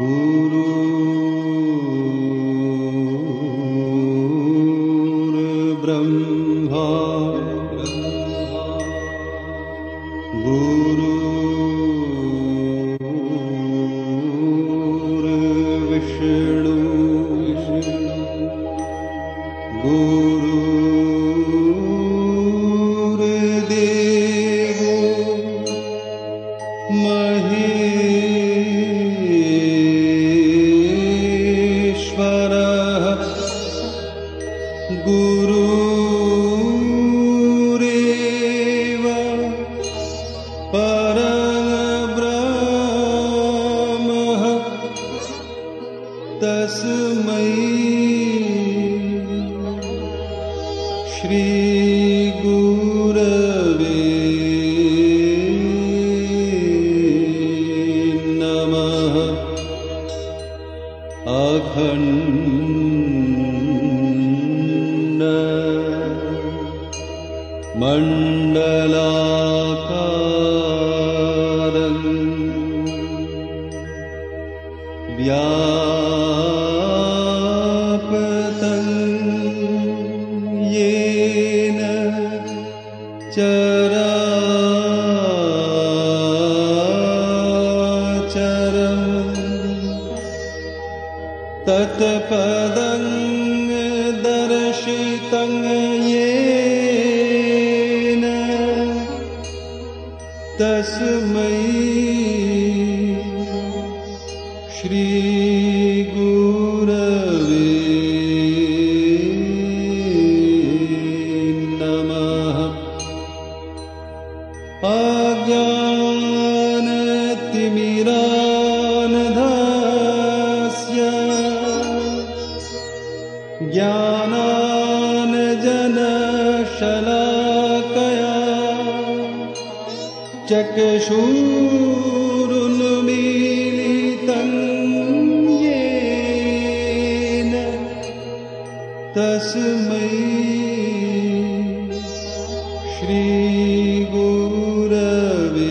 Guru. मण्डलाकारम् श्रीगुरवे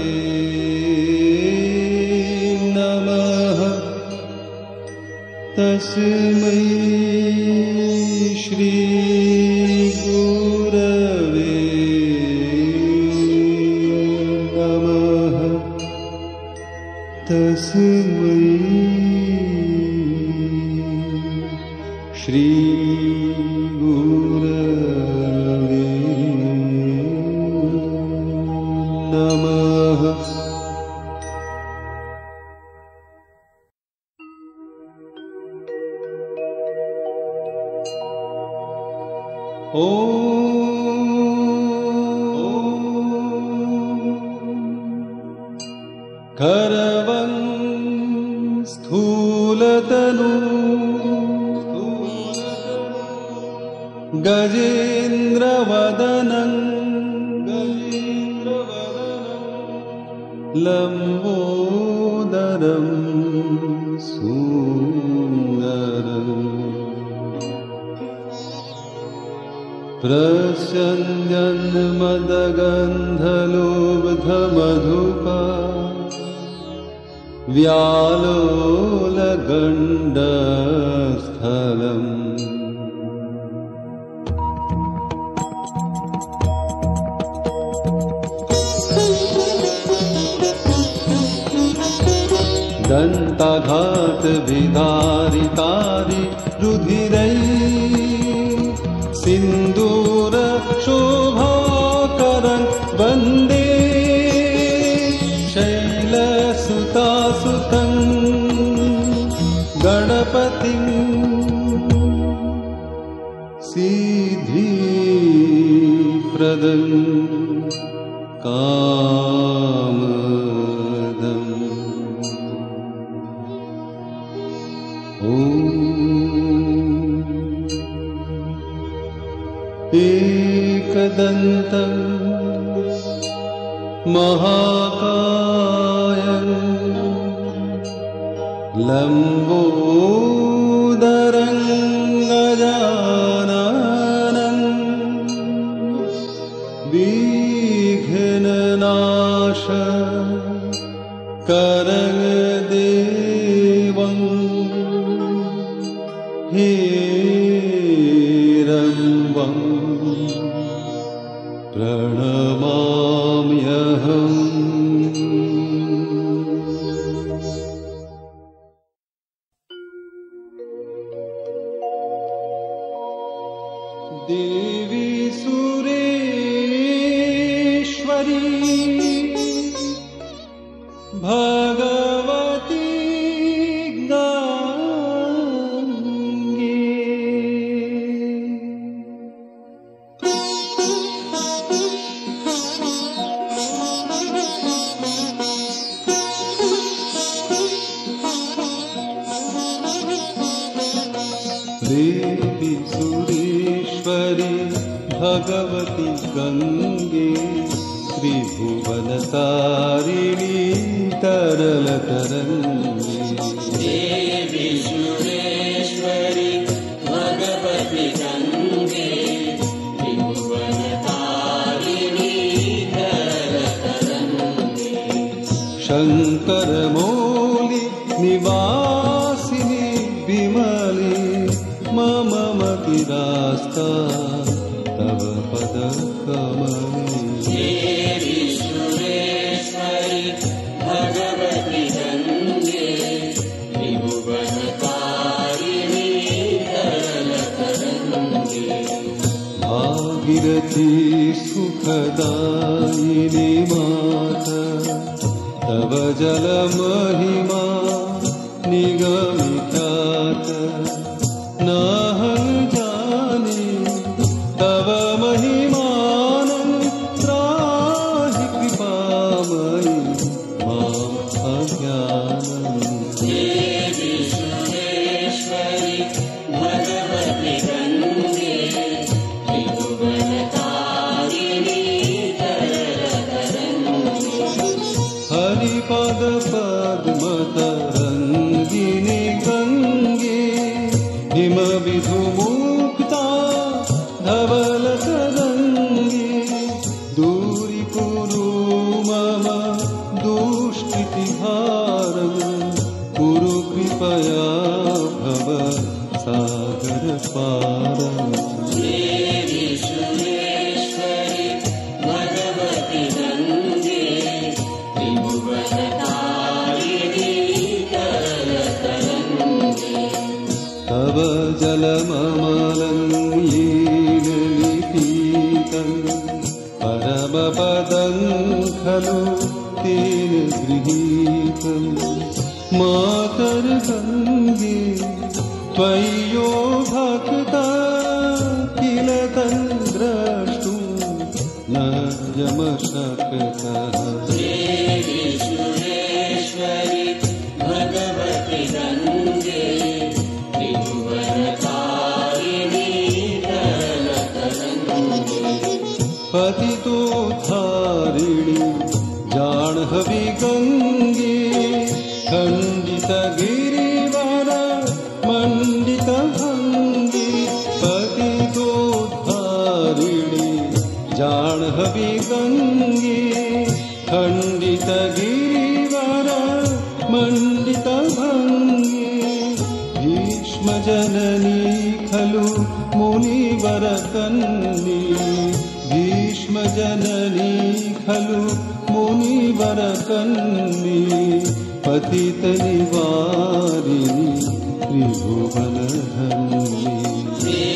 व्यालोलगण्डस्थलम्। दन्तघातविधारितारि रुधिरै हेरम्बम् प्रणमाम्यहम् भगवति सुखदायिनि माता तव जलमहिमा निगमितात त्रिभुवनधन्ये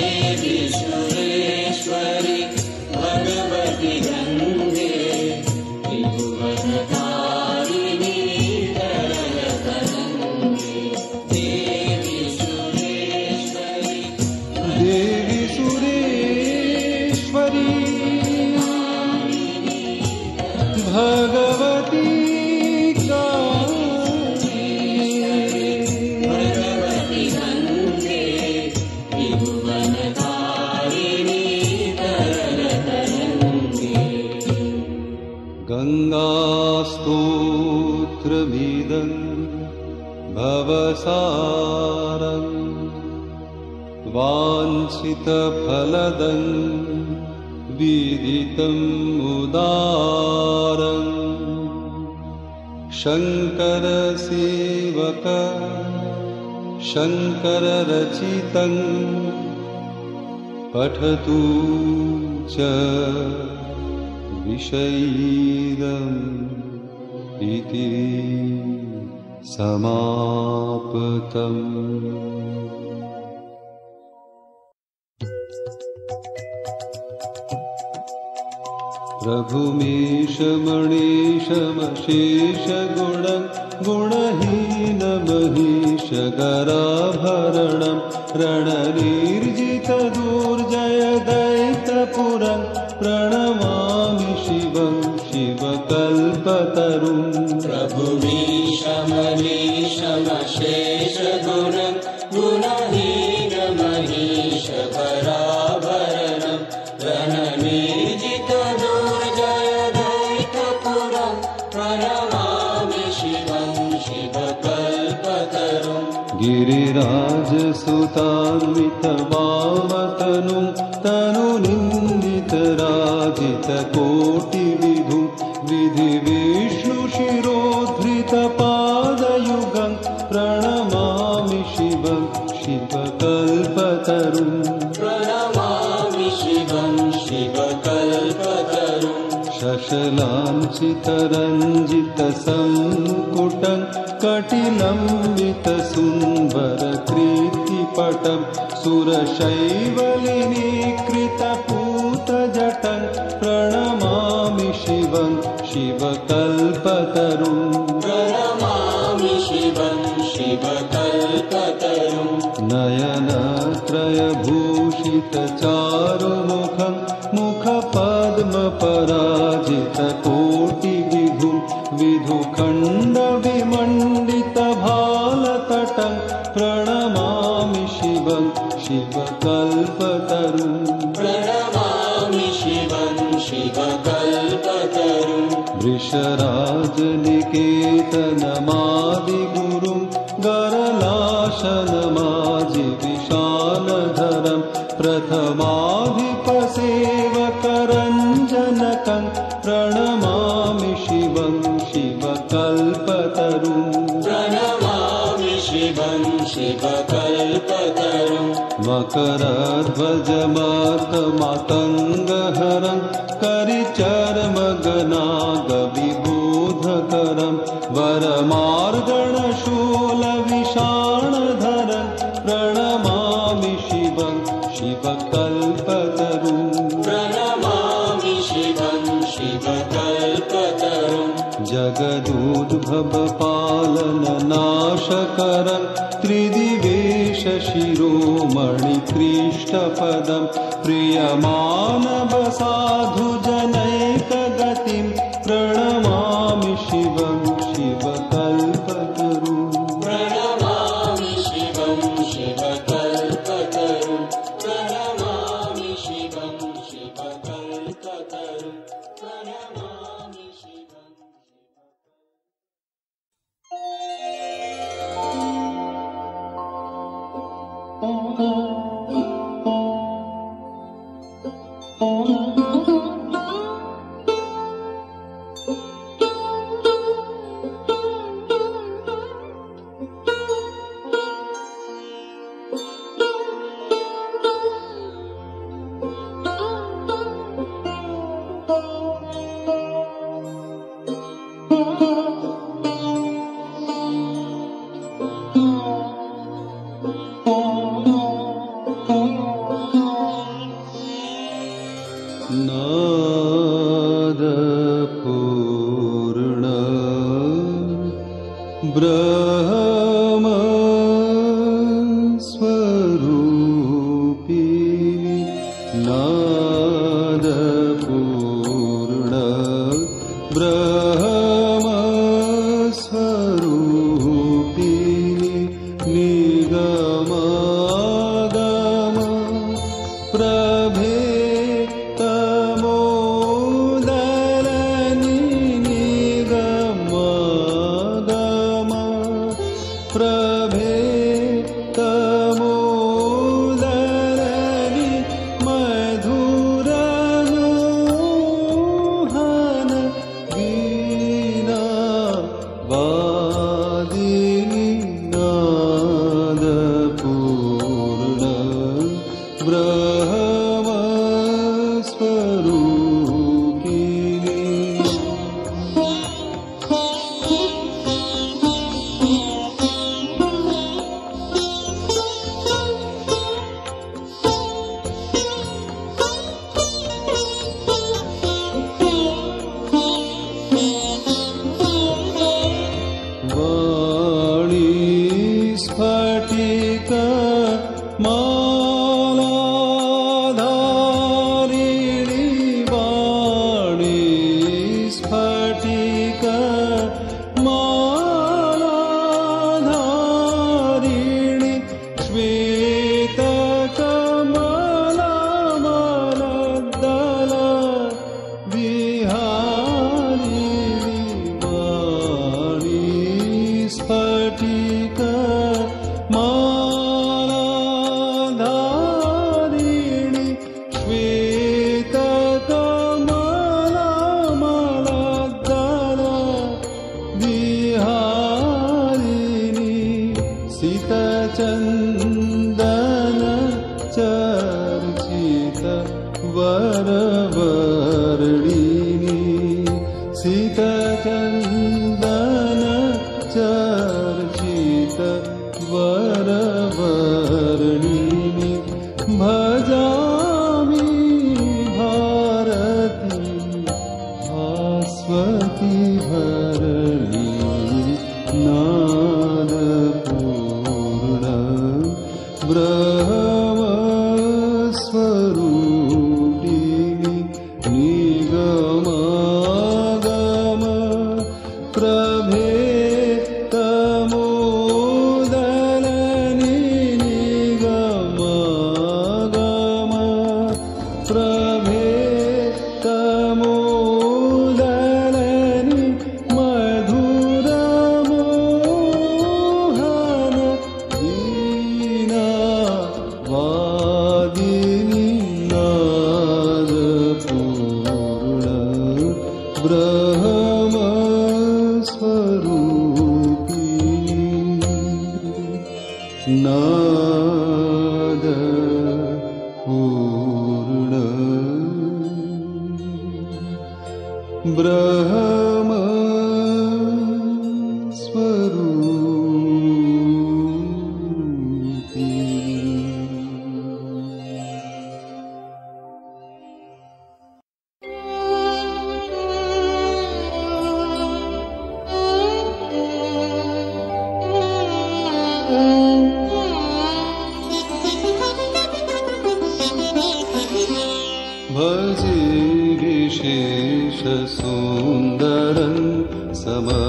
वाञ्छितफलदं विदितम् उदारम् शङ्करसेवक शङ्कररचितम् पठतु च विषयीदम् इति समाप्तम् प्रभुमीशमणीशमशेषगुणं गुणहीनमहिषगराभरणं रणनिर्जितदुर्जयदैतपुरं प्रणमामि शिवं शिवकल्पतरुम् प्रभुमीशमनीशमशेषगुण गिरिराजसुतान्वितवामतनुं तनुनिन्दितराजितकोटिविधुं विधिविष्णुशिरोद्धृतपादयुगं प्रणमामि शिवं शिवकल्पतरुम् प्रणमामि शिवं शिवकल्पतरुम् शशलाञ्चितरञ्जितसङ्कुटं कटिलम्बितसुन्दरकृतिपटं सुरशैवलिनीकृतपूतजटं प्रणमामि शिवं शिवकल्पतरुम् प्रणमामि शिवं शिवकल्पतरुम् नयनत्रयभूषितचारुमुखं मुखपद्मपराजितकोटिविभुं वृषराजनिकेतनमादिगुरुं गरलाशनमाजिविशालधरं प्रथमाधिपसेवकरञ्जनकं प्रणमामि शिवं शिवकल्पतरुम् प्रणमामि शिवं शिवकल्पतरुम् मकरध्वजमातमातङ्गहरं वरमार्गणशूलविषाणधरं प्रणमामि शिवं शिवकल्पतरुम्। प्रणमामि शिवं शिवकल्पतरुम्। जगदुद्भवपालननाशकरं त्रिदिवेशशिरोमणिकृष्टपदं प्रियमानवसाधुजनैकगतिं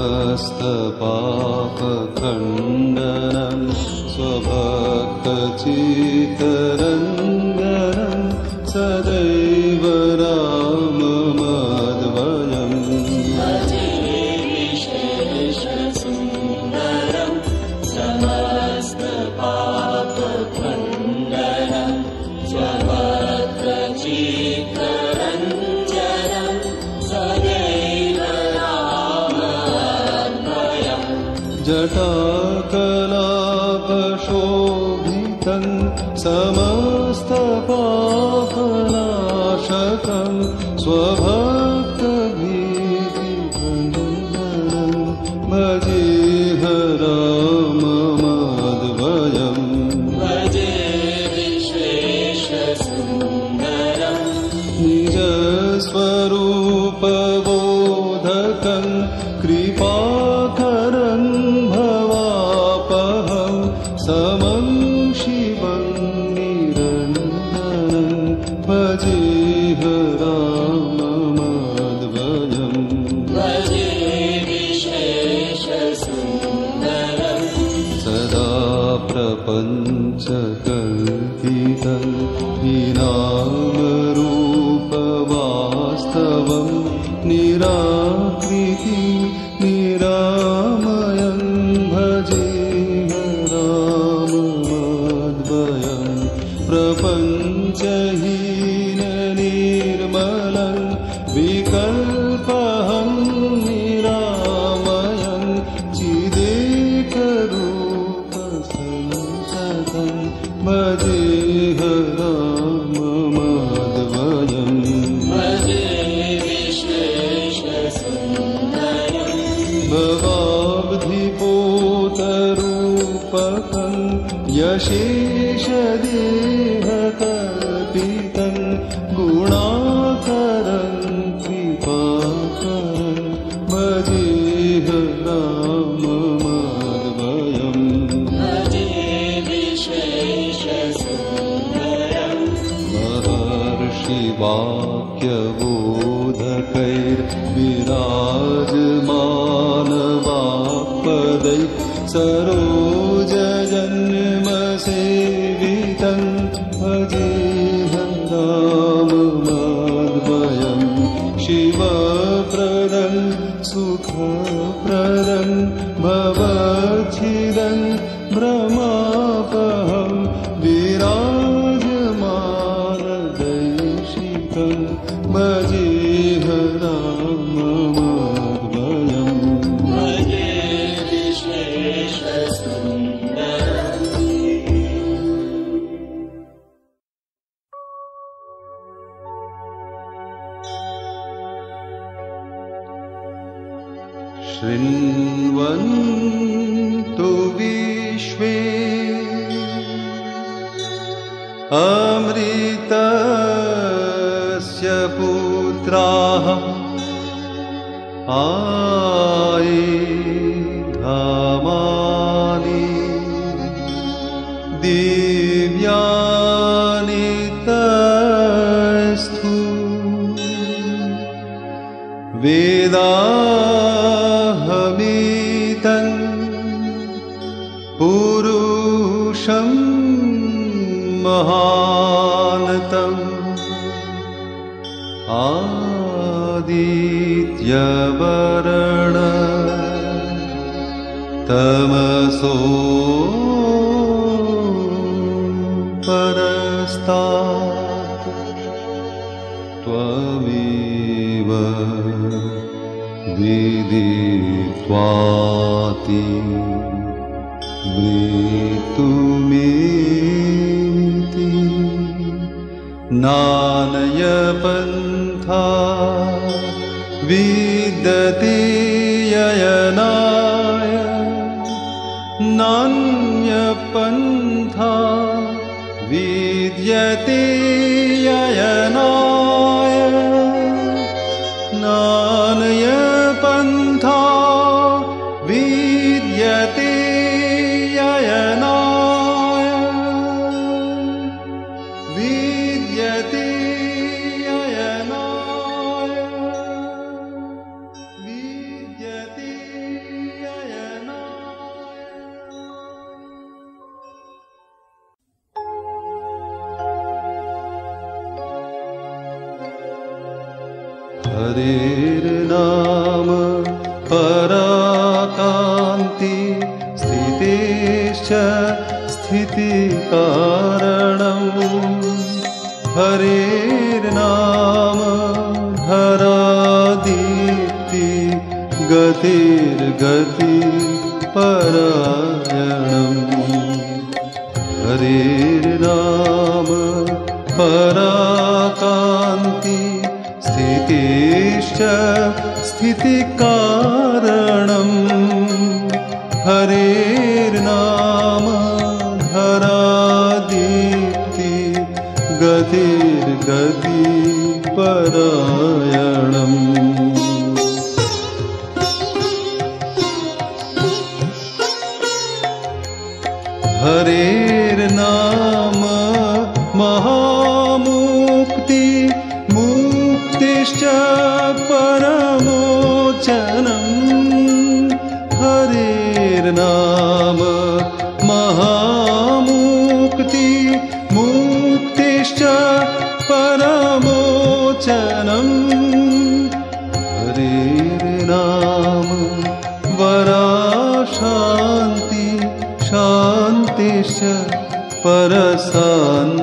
समस्तपापखण्डनं स्वभक्तचितरङ्गनं सदैव प्रपञ्चकल्पितं विरामरूपवास्तवं निराकृति निरामयं त्यवरणमसो परस्तात् त्वमेव विदित्वाति मृतुमेति नानयपन् तीयनाय नान्यपन्था विद्यते शान्ति स्थितिश्च स्थितिकारणम् हरेर्नाम हरादीप्ति गतिर्गति परायणम् हरेर्नाम पराकान्ति स्थितिश्च स्थितिका परसान्पनम्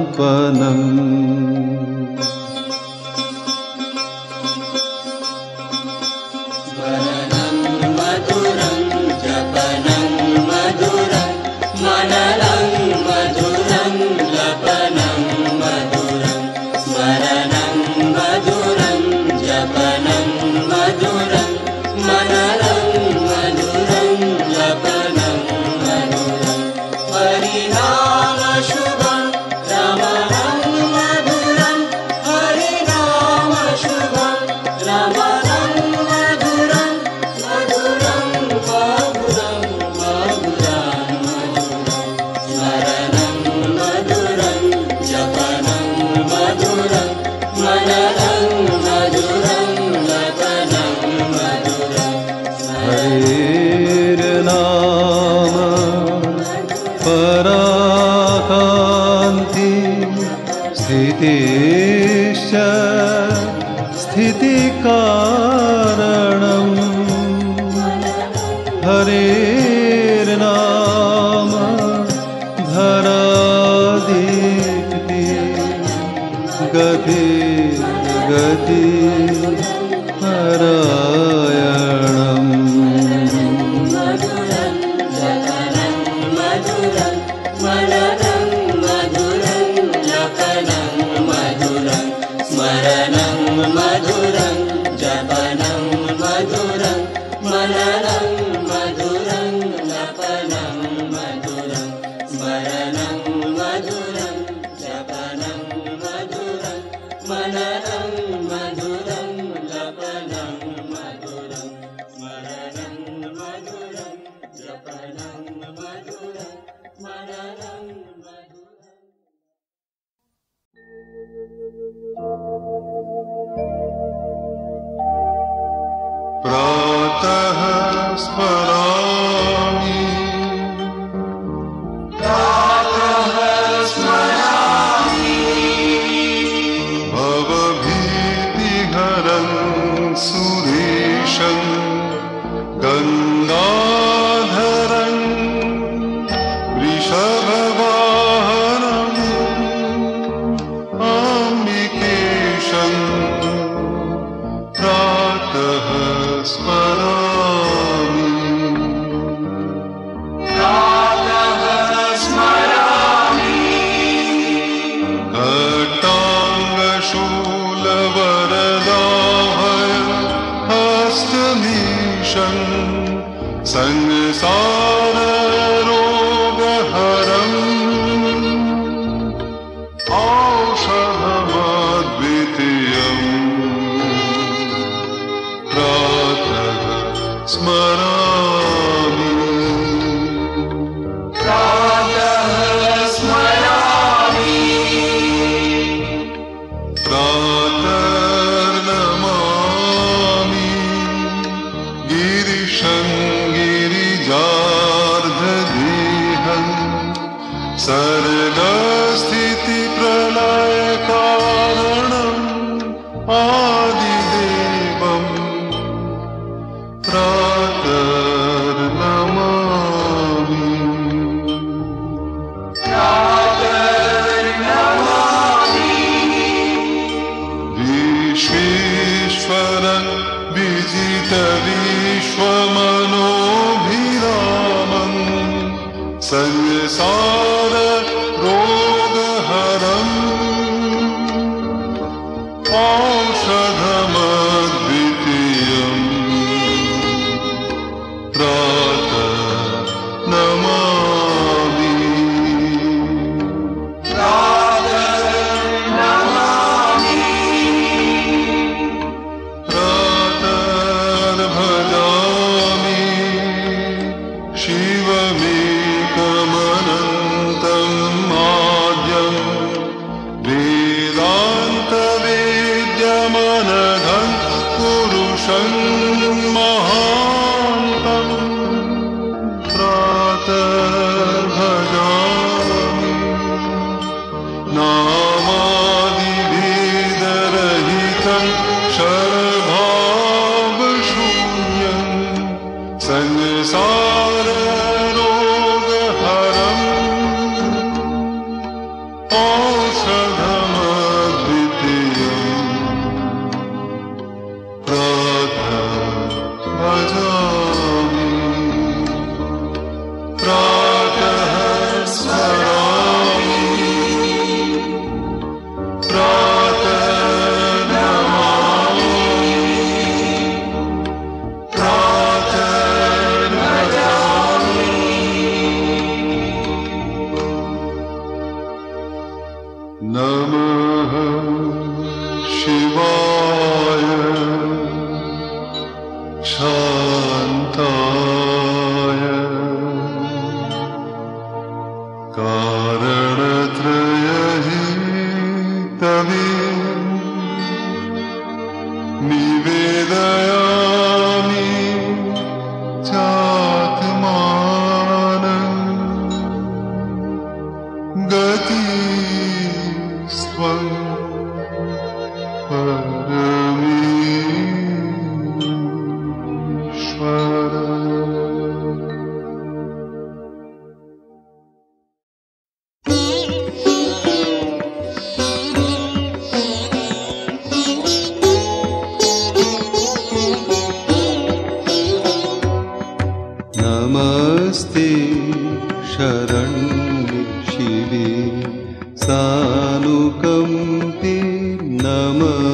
गति गति Smile. Sen sağ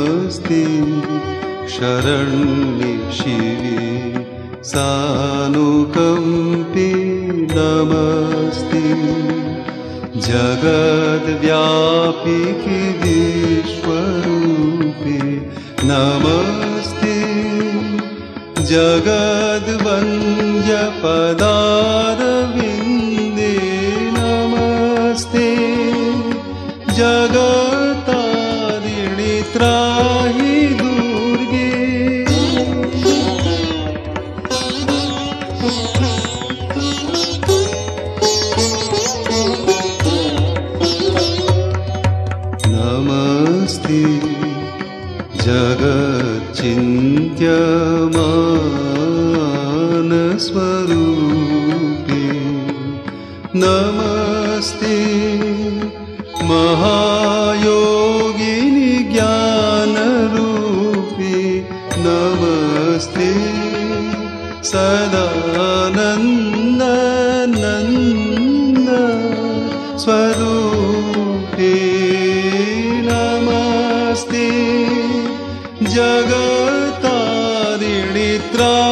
स्वस्तिं शरण्ये शिवे सानुकम्पि नमस्ति। जगद्व्यापि विश्वरूपे नमस्ते। जगद्वञ्जपदा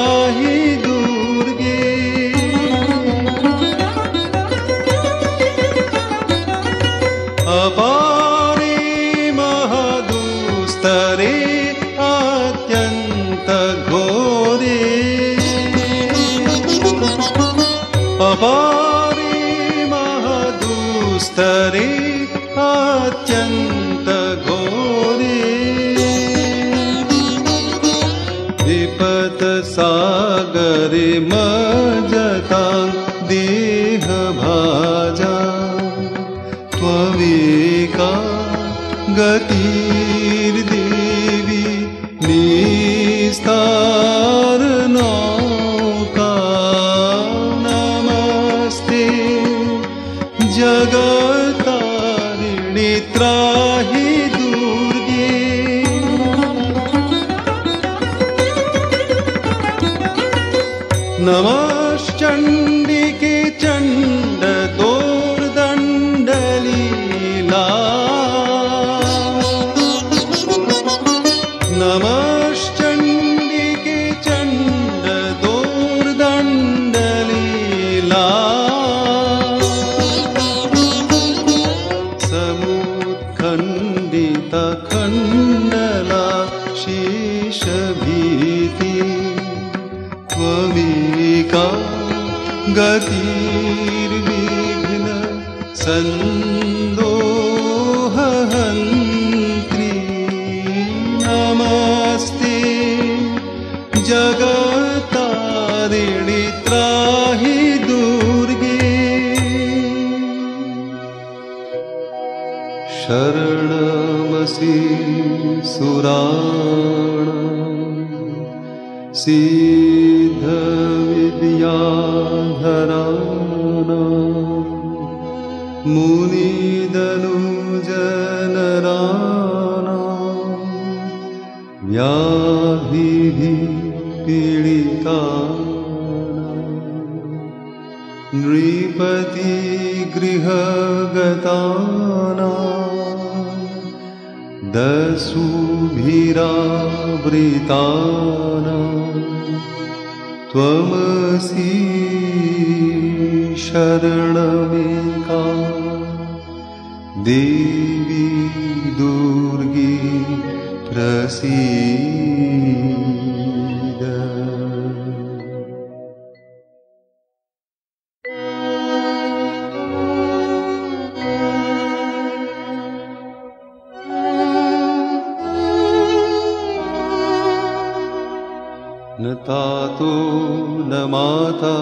Ibrahim देवी दुर्गी प्रसीद। न तातो न माता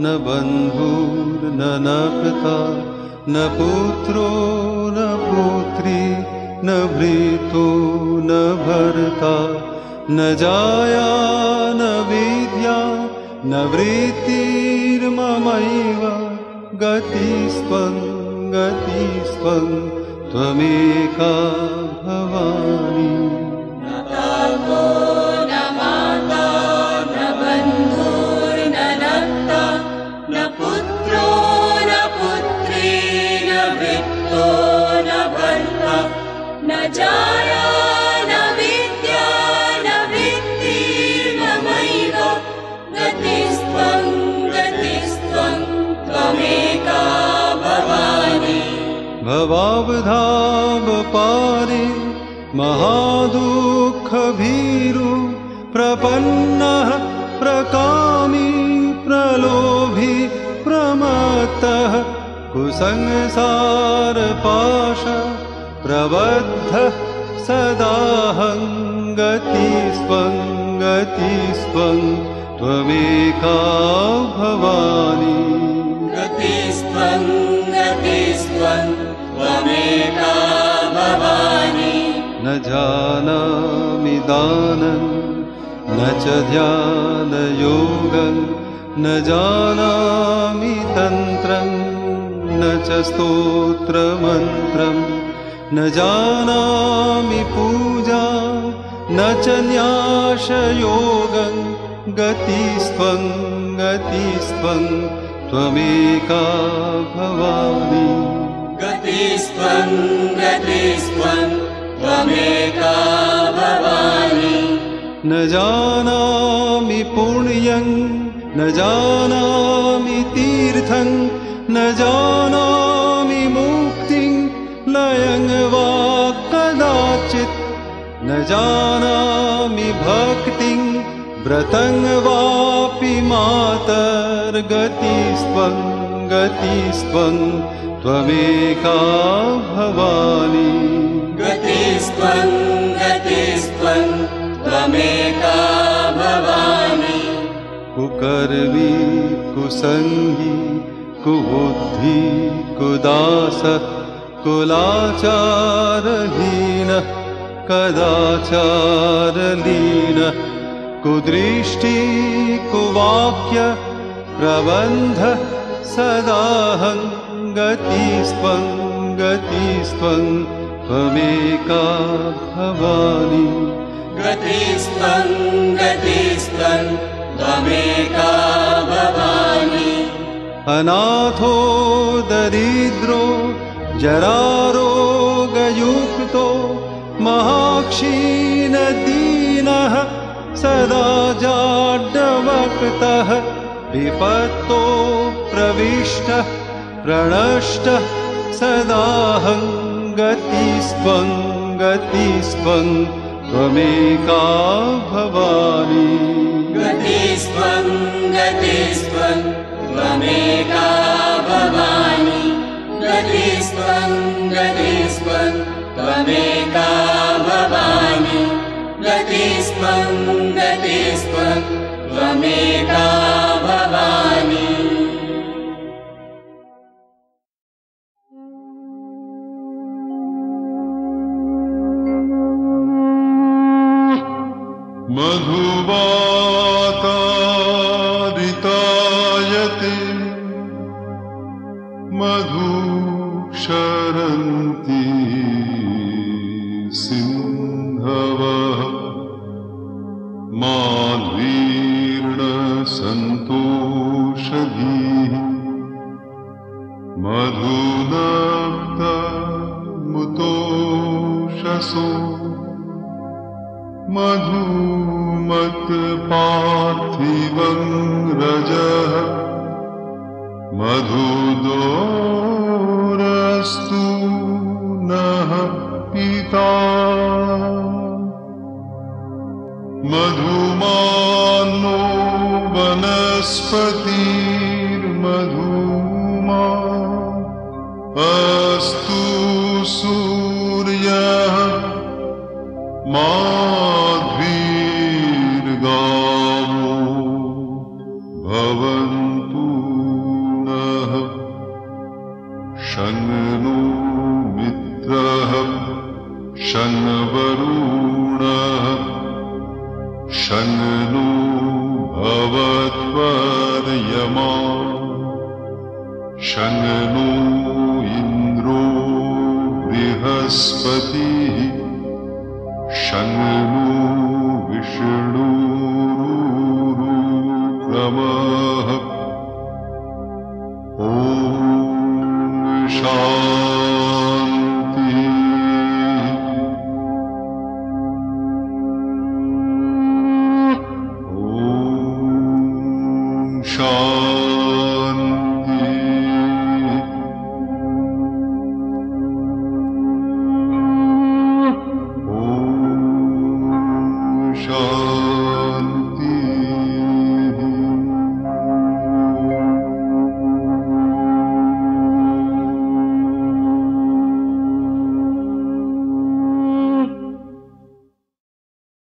न बन्धुर्न न पिता न पुत्रो न जाया न विद्या न वृत्तिर्ममैव महादुःखभीरु प्रपन्नः प्रकामी प्रलोभी प्रमत्तः कुसंसारपाश प्रबद्धः सदाहं गतिस्त्वं गतिस्त्वं त्वमेका भवानी जानामि दानं न च ध्यानयोगं न जानामि तन्त्रं न च स्तोत्रमन्त्रं न जानामि पूजा न च न्यासयोगं गतिस्त्वं गतिस्त्वं त्वमेका भवानी। गतिस्त्वं गतिस्त्वं न जानामि पुण्यं न जानामि तीर्थं न जानामि मुक्तिं लयं वा कदाचित्। न जानामि भक्तिं व्रतं वापि मातर्गतिस्त्वं गतिस्त्वं त्वमेका भवानी गतिस्त्वं गतिस्त्वं त्वमेका भवानी। कुकर्वी कुसङ्गी कुबुद्धि कुदास कुलाचारहीनः कदाचारलीनः कुदृष्टि कुवाक्य प्रबन्ध सदाहं गतिस्त्वं गतिस्त्वं त्वमेका भवानी गतिस्त्वं गतिस्त्वं त्वमेका भवानी अनाथो दरिद्रो जरारोगयुक्तो महाक्षीणदीनः सदा जाड्डवक्तः विपत्तो प्रविष्टः प्रणष्टः सदाहं गतिस्त्वं गतिस्त्वं त्वमेका भवानी। गतिस्त्वं गतिस्त्वं त्वमेका भवानी। गतिस्त्वं गतिस्त्वं त्वमेका भवानी। गतिस्त्वं गतिस्त्वं त्वमेका